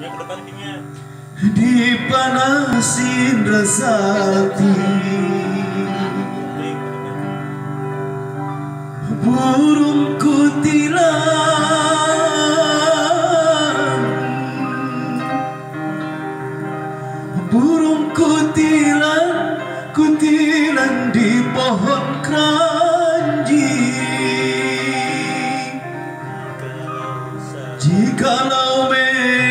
Di panasin rasa hati. Burung kutilan, burung kutilan, kutilan di pohon keranji. Jikalau memang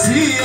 see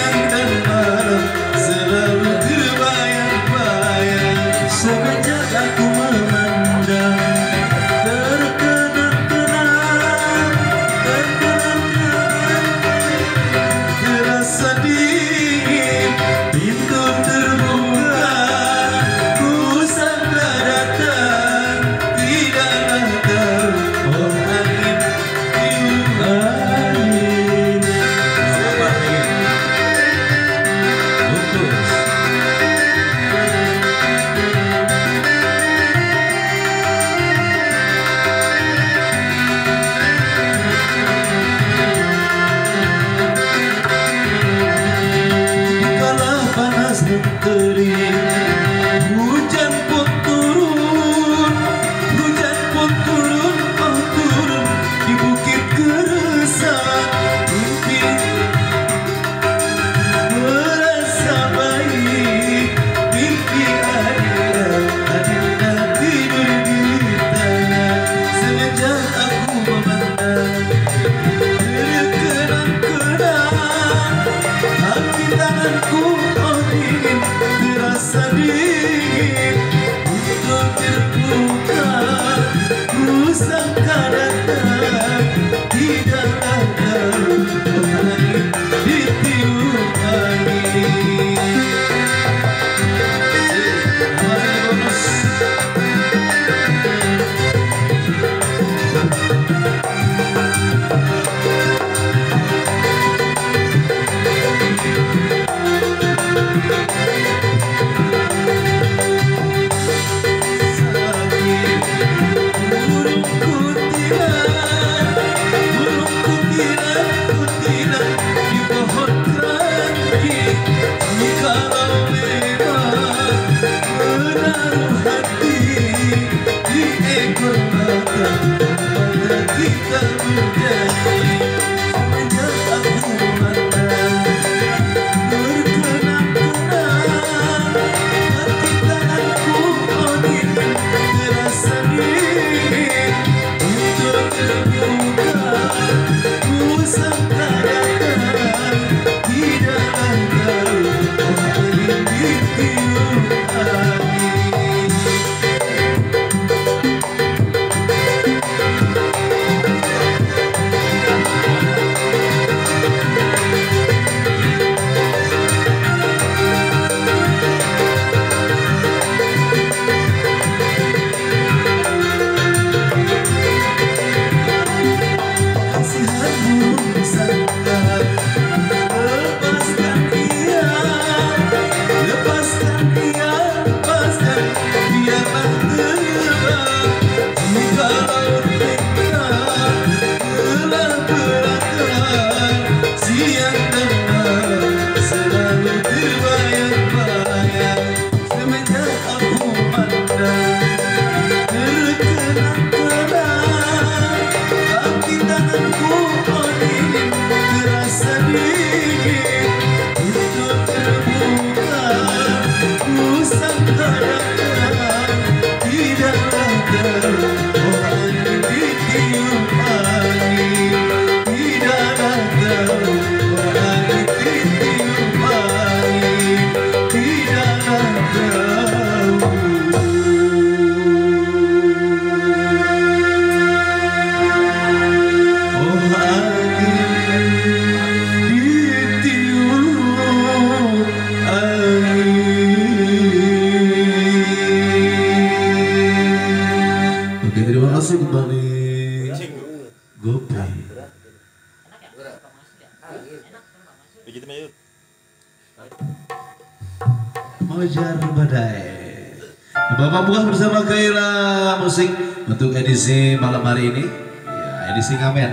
untuk edisi malam hari ini. Ya, edisi ngamen.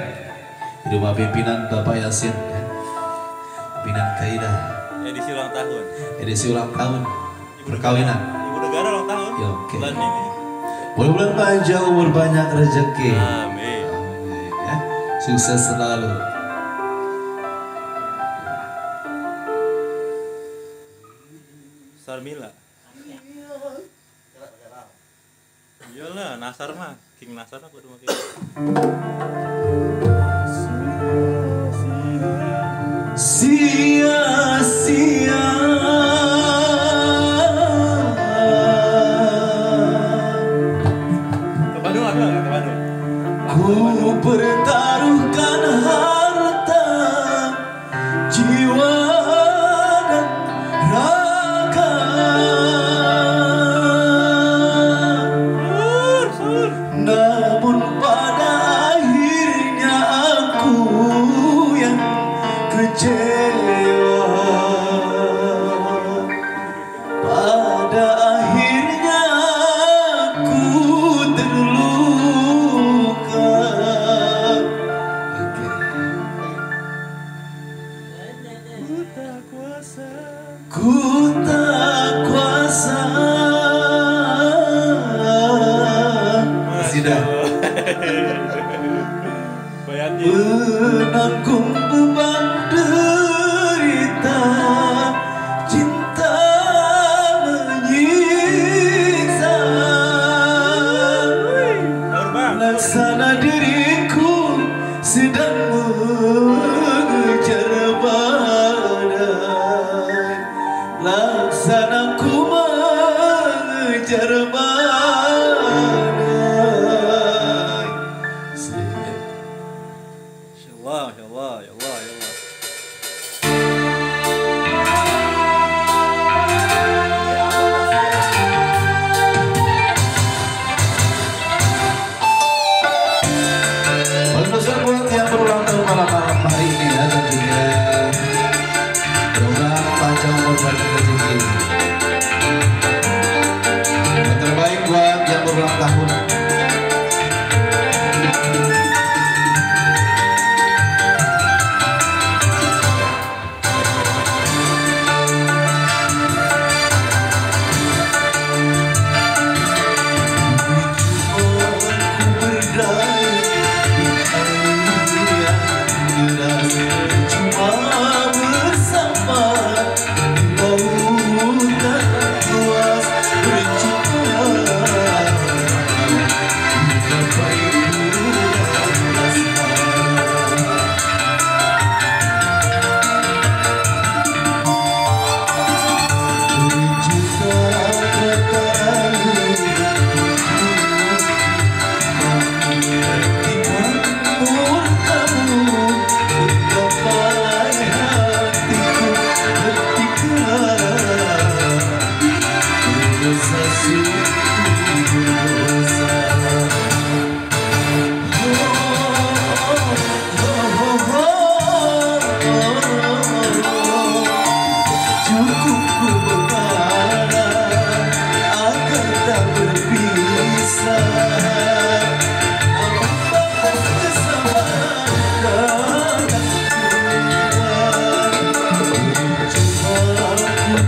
Di rumah pimpinan Bapak Yasin. ya. Pimpinan Kaira. Edisi ulang tahun. Edisi ulang tahun perkawinan. Ibu negara ulang tahun. Ya, oke. Bulan ini. Mudah-mudahan panjang umur banyak rezeki. Amin. Amin, ya. Sukses selalu. Sarmila. Iyalah, Nasar mah. King Nasar mah kudu make. Menanggung beban derita Cinta menyiksa Normal. Laksana diriku sedang mengejar badai Laksana ku mengejar badai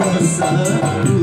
Rosa